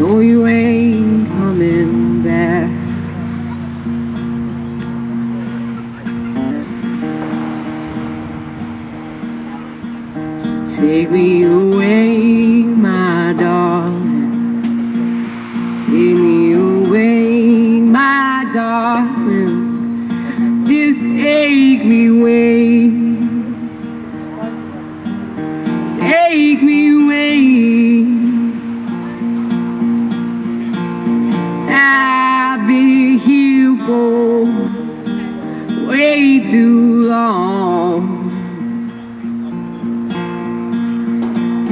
No, you ain't coming back. Take me away, my darling. Too long.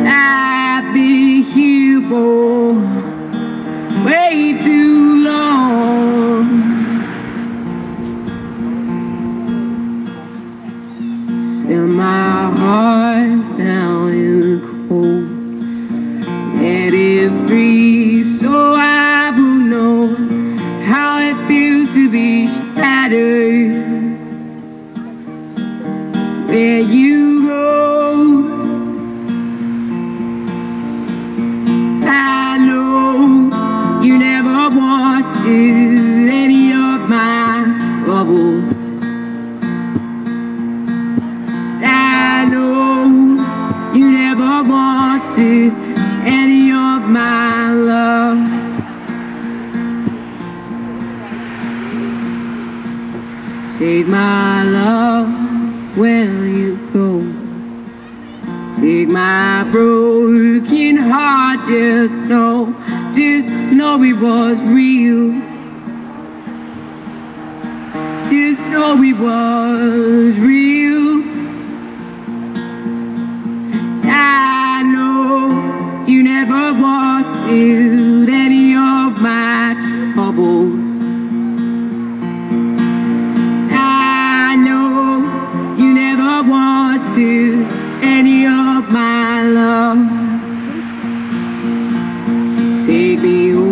I've been here for Where you go. I know you never wanted any of my trouble. I know you never wanted any of my love. Save my love where you go. Take my broken heart, just know, just know it was real. Just know it was real. I know you never wanted So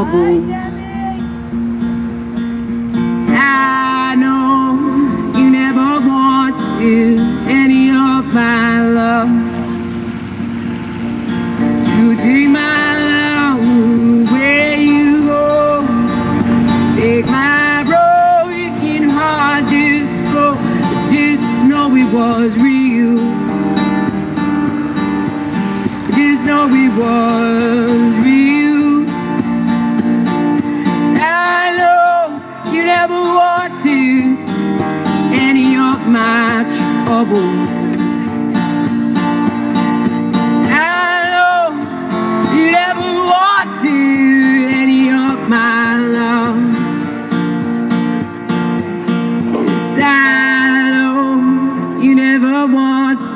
troubles. I know you never wanted any of my love. To take my love where you go. Take my broken heart, just go. Just know it was real. Just know it was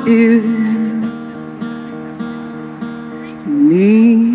is me.